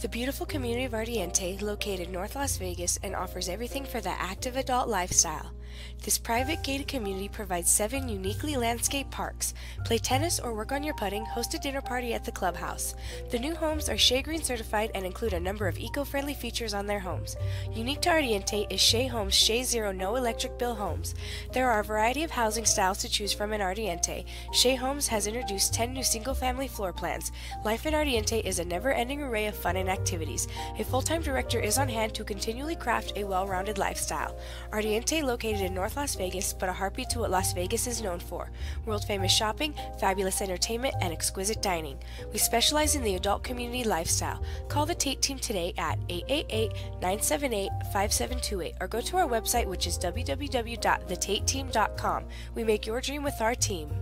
The beautiful community of Ardiente, located North Las Vegas, and offers everything for the active adult lifestyle. This private gated community provides seven uniquely landscaped parks. Play tennis or work on your putting, host a dinner party at the clubhouse. The new homes are Shea Green certified and include a number of eco-friendly features on their homes. Unique to Ardiente is Shea Homes Shea Zero No Electric Bill homes. There are a variety of housing styles to choose from in Ardiente. Shea Homes has introduced 10 new single-family floor plans. Life in Ardiente is a never-ending array of fun and activities. A full-time director is on hand to continually craft a well-rounded lifestyle. Ardiente, located in North Las Vegas, but a heartbeat to what Las Vegas is known for world famous shopping, fabulous entertainment, and exquisite dining. We specialize in the adult community lifestyle. Call the Tait team today at 888 978 5728 or go to our website, which is www.thetaitteam.com. We make your dream with our team.